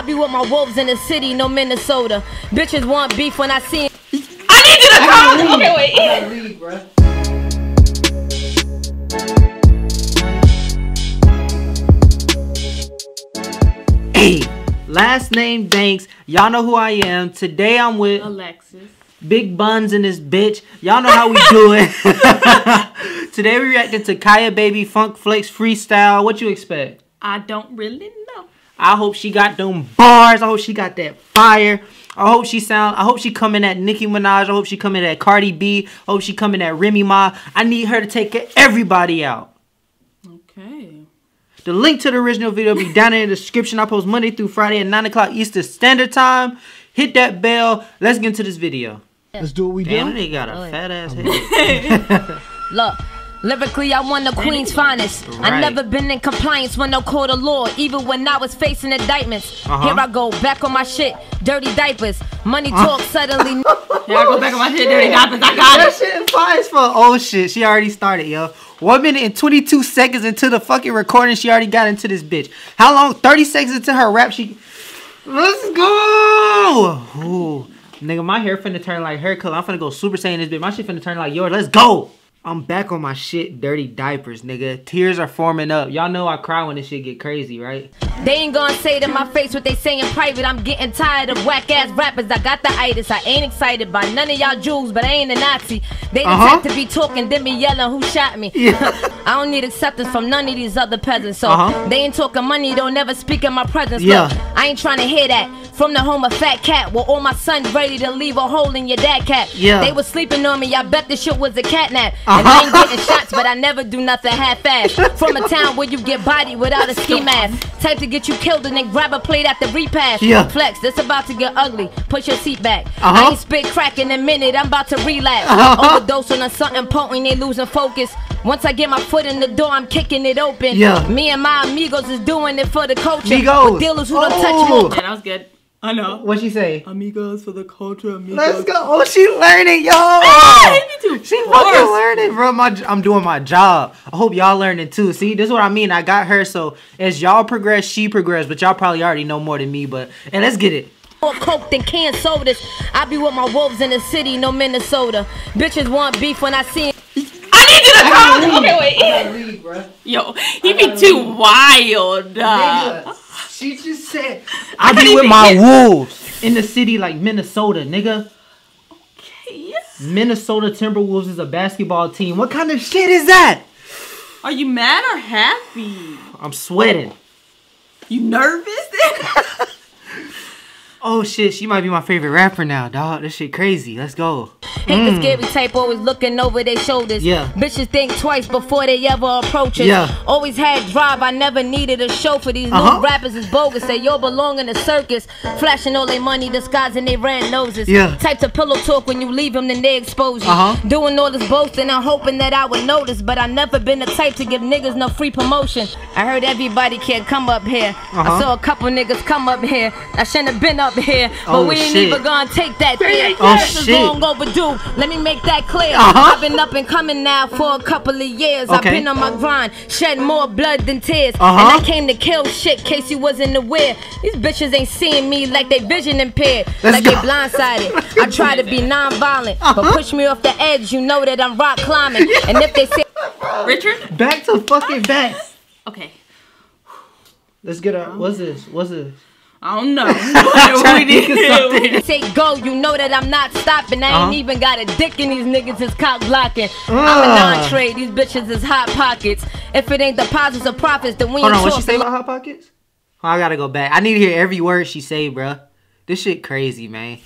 I be with my wolves in the city, no Minnesota. Bitches want beef when I see. I need you to calm. Okay, wait. I gotta leave, bruh. Hey, last name Banks. Y'all know who I am. Today I'm with Alexis. Big Buns in this bitch. Y'all know how we do it. Today we reacted to Kyah Baby Funk Flex Freestyle. What you expect? I don't really know. I hope she got them bars. I hope she got that fire. I hope she sound. I hope she coming at Nicki Minaj. I hope she coming at Cardi B. I hope she coming at Remy Ma. I need her to take everybody out. Okay. The link to the original video will be down in the description. I post Monday through Friday at 9 o'clock Eastern Standard Time. Hit that bell. Let's get into this video. Let's do what we do. Damn, they got a fat ass head. Look, lyrically, I won the queen's finest. I never been in compliance with no court of law, even when I was facing indictments. Uh-huh. Here I go, back on my shit, dirty diapers. Money talk suddenly. Here I go back on my shit, dirty diapers. I got That it. shit fire as fuck. Oh shit, she already started, yo. One minute and 22 seconds into the fucking recording, she already got into this bitch. How long? 30 seconds into her rap, she. Let's go! Ooh. Nigga, my hair finna turn like her color. I'm finna go super saiyan this bitch. My shit finna turn like yours. Let's go! I'm back on my shit, dirty diapers, nigga. Tears are forming up. Y'all know I cry when this shit get crazy, right? They ain't gonna say to my face what they say in private. I'm getting tired of whack ass rappers. I got the itis. I ain't excited by none of y'all Jews, but I ain't a Nazi. They the Uh-huh. to be talking, then be yelling who shot me. Yeah. I don't need acceptance from none of these other peasants. So Uh-huh. they ain't talking money, don't never speak in my presence. Yeah. Look, I ain't trying to hear that. From the home of Fat Cat, where all my sons ready to leave a hole in your dad cat. Yeah. They was sleeping on me, I bet this shit was a catnap. And I ain't Uh-huh. getting shots, but I never do nothing half-assed. From a town where you get bodied without a ski mask. Type to get you killed and then grab a plate at the repass. Yeah. Flex, this about to get ugly. Push your seat back. Uh-huh. I ain't spit crack in a minute, I'm about to relapse. Uh-huh. Overdosing on something potent, they losing focus. Once I get my foot in the door, I'm kicking it open. Yeah. Me and my amigos is doing it for the culture. Migos. For dealers who don't Oh. touch more. Yeah, that was good. I know. What she say? Amigos for the culture, amigos. Let's go. Oh, she learning, yo. Ah, me too. She course. learning, bro. My, I'm doing my job. I hope y'all learning too. See, this is what I mean. I got her, so as y'all progress, she progress. But y'all probably already know more than me. But and let's get it. More coke than canned sodas. I be with my wolves in the city, no Minnesota. Bitches want beef when I see 'em. I need you to calm. Okay, wait. gotta leave, bro. Yo, he be too wild. Uh, she just said I couldn't be with my get- wolves in the city like Minnesota, nigga. Minnesota Timberwolves is a basketball team. What kind of shit is that? Are you mad or happy? I'm sweating. You nervous? Oh shit, she might be my favorite rapper now, dog. This shit crazy. Let's go. Hate the scary type, always looking over their shoulders. Mm. Yeah. Bitches think twice before they ever approach us. Yeah. Always had drive, I never needed a show for these Uh-huh. new rappers is bogus. They all belong in a circus. Flashing all their money, disguising their red noses. Yeah. Type to pillow talk when you leave them, then they expose you. Uh-huh. Doing all this boasting and hoping that I would notice, but I never been the type to give niggas no free promotion. I heard everybody can come up here. Uh-huh. I saw a couple niggas come up here. I shouldn't have been up here, but Oh, we ain't shit. even gonna take that there. Oh, This is shit. long overdue. Let me make that clear. Uh-huh. I've been up and coming now for a couple of years. I've been on my grind, shed more blood than tears. Uh-huh. And I came to kill shit, case you wasn't aware. These bitches ain't seeing me like they vision impaired, Let's like go. they blindsided. I try to be non-violent, Uh-huh. but push me off the edge. You know that I'm rock climbing. And if they say Richard? Back to fucking back. Okay. Let's get our. What's this? What's this? I don't know. Trying to think of something. Say go, you know that I'm not stopping. I ain't Uh-huh. even got a dick in these niggas is cock blocking. I'm Ugh. an entree, these bitches is hot pockets. If it ain't deposits or profits, then we Hold ain't on, what she say about hot pockets? Oh, I gotta go back. I need to hear every word she say, bruh. This shit crazy, man.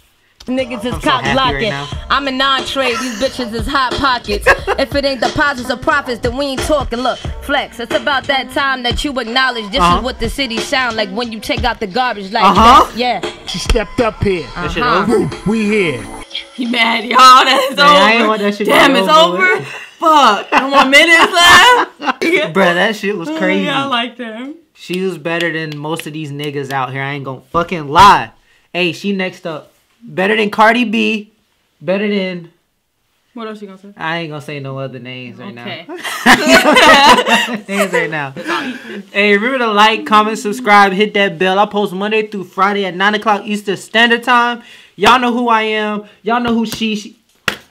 Niggas is I'm so cock happy right blocking. I'm an entree, these bitches is hot pockets. if it ain't deposits or profits, then we ain't talking. Look, flex, it's about that time that you acknowledge this Uh-huh. is what the city sound like when you take out the garbage. Like, Uh-huh. yeah. She stepped up here. Uh-huh. over. We here. He mad, y'all. That's Man, I ain't over. want that shit to Damn, it's over over. Fuck. No more minutes left. Bruh, that shit was crazy. Yeah, I like them. She was better than most of these niggas out here. I ain't gonna fucking lie. Hey, she next up. Better than Cardi B. Better than What else you gonna say? I ain't gonna say no other names right Okay. now. names right now. Hey, remember to like, comment, subscribe, hit that bell. I post Monday through Friday at 9 o'clock Eastern Standard Time. Y'all know who I am. Y'all know who she. she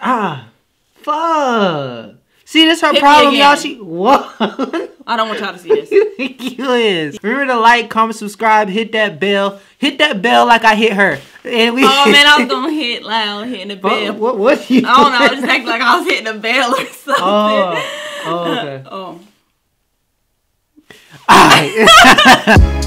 ah, fuck. See, this her problem, y'all. She what? I don't want y'all to see this. you is. Remember to like, comment, subscribe, hit that bell. Hit that bell like I hit her. And we. Oh man, I was gonna hit loud, hitting the bell. what, what you? I don't know. I just acting like I was hitting a bell or something. Oh, oh, okay. oh. All right.